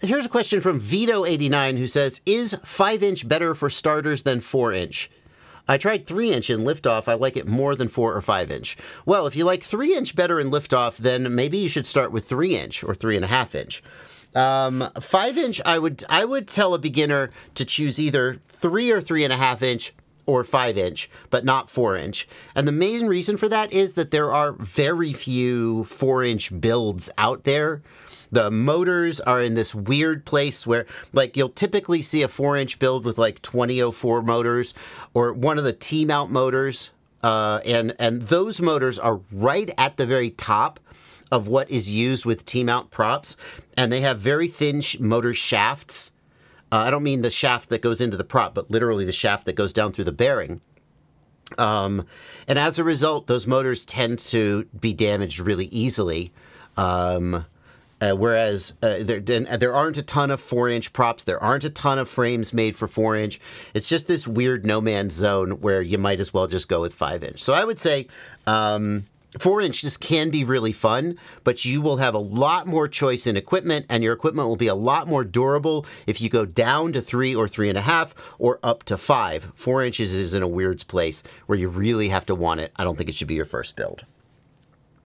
here's a question from Vito89 who says Is 5 inch better for starters than 4 inch? I tried 3 inch in liftoff. I like it more than 4 or 5 inch. Well, if you like 3 inch better in liftoff, then maybe you should start with 3 inch or 3.5 inch. Um, 5 inch, I would, I would tell a beginner to choose either 3 or 3.5 inch or 5 inch, but not 4 inch. And the main reason for that is that there are very few 4 inch builds out there. The motors are in this weird place where, like, you'll typically see a 4 inch build with like 2004 motors or one of the T mount motors. Uh, and, and those motors are right at the very top of what is used with T mount props. And they have very thin sh- motor shafts uh, I don't mean the shaft that goes into the prop, but literally the shaft that goes down through the bearing. Um, and as a result, those motors tend to be damaged really easily. Um, uh, whereas uh, there, there aren't a ton of four inch props, there aren't a ton of frames made for four inch. It's just this weird no man's zone where you might as well just go with five inch. So I would say um, Four inches can be really fun, but you will have a lot more choice in equipment, and your equipment will be a lot more durable if you go down to three or three and a half or up to five. Four inches is in a weird place where you really have to want it. I don't think it should be your first build.